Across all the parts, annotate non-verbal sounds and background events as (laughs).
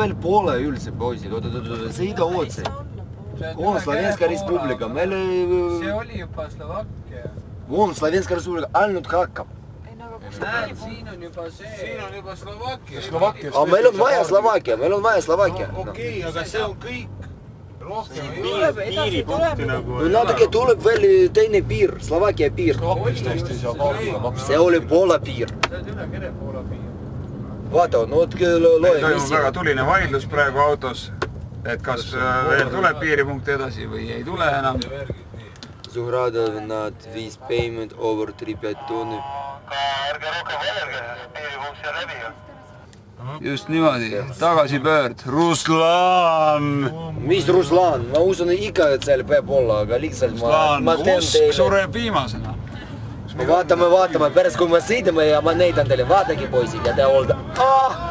veel pole üldse poisid, oot-oot-oot, sõida otse. on Slovenska Respublika, meil see äh, oli juba Slovakkia. on Slovenska Respublika, ainult hakkab. näed, siin on juba see. siin on juba Slovakkia. Aga meil on vaja Slovakkia, meil on vaja Slovakkia. okei, aga see on kõik rohkem ei ole piiripunkti nagu no natuke tuleb veel teine piir, Slovakkia piir. Ei see oli Poola piir. sa oled üle kere Poola piiri. vaata, no vot loe. toimub väga tuline vaidlus praegu autos, et kas äh, veel tuleb piiripunkt edasi või ei tule enam. Zuhradov nad viis payment over three platoon. ärge rohkem vedelge, sest piiripunkt sai läbi ju mhm. just niimoodi, tagasipöörd, Ruslan. mis Ruslan, ma usun ikka, et seal peab olla, aga lihtsalt Ruslan, ma, ma teen teile. sureb viimasena. vaatame, vaatame, pärast kui me sõidame ja ma näitan teile, vaadake poisid ja te olete Oh.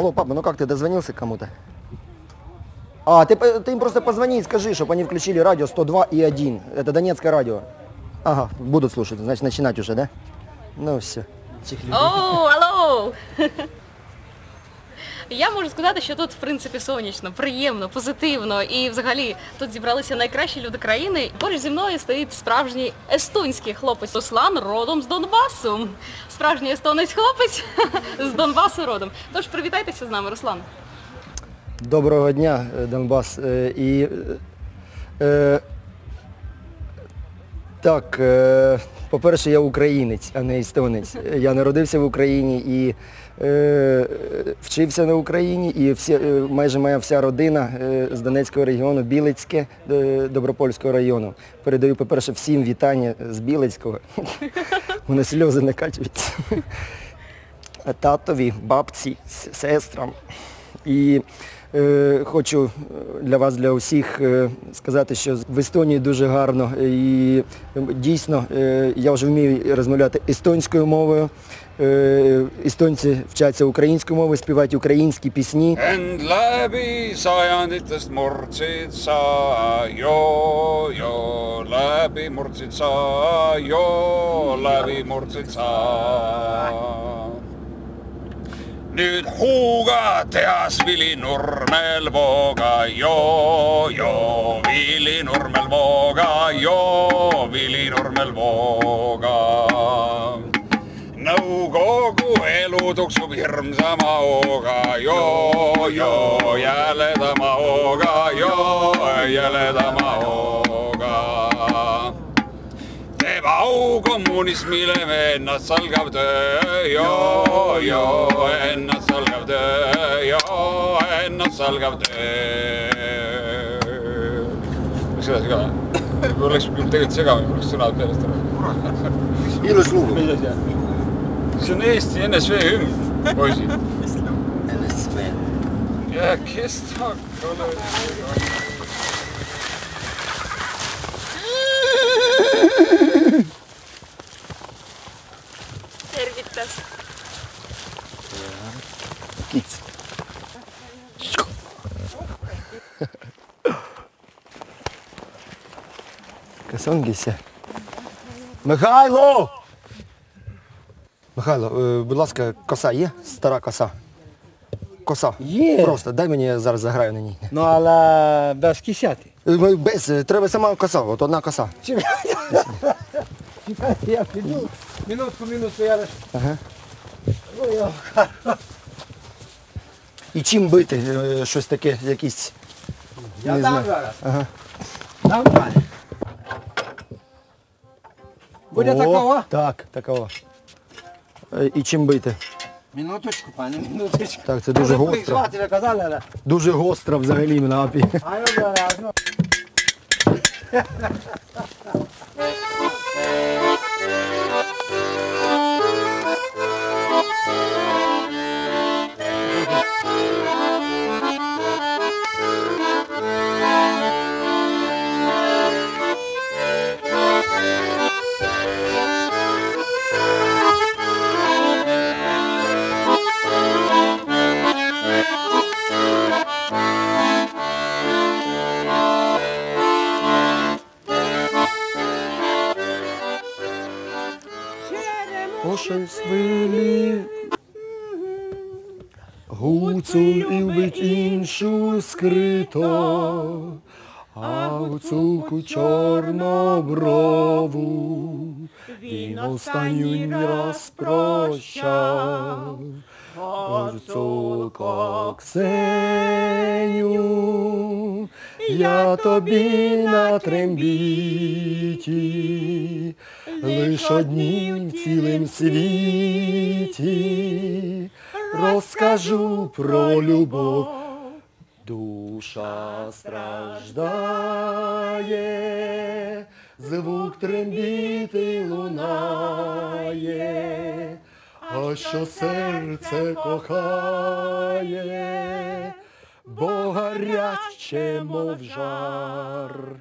Алло, папа, ну как ты дозвонился кому-то? А, ты, ты им просто позвони и скажи, чтобы они включили радио 102 и 1. Это Донецкое радио. Ага, будут слушать, значит начинать уже, да? Ну все. О, алло! (laughs) Я можу сказати, що тут в принципі сонячно, приємно, позитивно і взагалі тут зібралися найкращі люди країни. Поруч зі мною стоїть справжній естонський хлопець Руслан родом з Донбасу. Справжній естонець хлопець (laughs) з Донбасу родом. Тож привітайтеся з нами, Руслан. Доброго дня, е, Донбас. Е, І е, так, по-перше, я українець, а не естонець. Я народився в Україні і е, вчився на Україні, і всі, е, майже моя вся родина е, з Донецького регіону, Білицьке, е, Добропольського району. Передаю, по-перше, всім вітання з Білицького. (laughs) Мене сльози накачуються. Татові, бабці, сестрам. І е, хочу е, для вас, для усіх е, сказати, що в Естонії дуже гарно. І е, дійсно е, я вже вмію розмовляти естонською мовою. Е, естонці вчаться українською мовою, співають українські пісні. end läbi sajanditest murdsid sa, nüüd huuga tehas Vilinurmel vooga, joo, joo, Vilinurmel vooga, joo, Vilinurmel vooga nõukogu elu tuksub hirmsama hooga, joo, joo, jäledama hooga, joo, jäledama hooga. Au kommunismile, ennast salgav töö, joo, joo, ennast salgav töö, joo, ennast salgav töö. läks edasi ka või? mul läks küll tegelikult segamini, mul läks sõnad meelest ära. ilus lugu. see on Eesti NSV hümn, poisid. NSV. ja kes ta Касонгіся. Михайло! Михайло, е, будь ласка, коса є? Стара коса. Коса. Є. Просто дай мені я зараз заграю на ній. No alla без кисяти. Е, Без, е, треба сама коса, от одна коса. Я піду. Минутку, минутку, я лиш. Ага. Ну, я... І чим бити? Е, Щось таке, якісь. Я не дам знаю. зараз. Ага. Дам пане. Буде О, такого? Так, такого. Е, І чим бити? Минуточку, пане, минуточку. Так, це дуже гостро. казали, але... Дуже гостро взагалі в апі. А я зараз, ну. Пошествили гуцуль і вбить іншу скрито, а гуцулку чорноброву він останній раз прощав. Гуцулко Ксеню, я тобі на трембіті, лиш однім в цілім світі розкажу про любов. Душа страждає, звук трембіти лунає, а що серце кохає, бо гаряче, мов жар.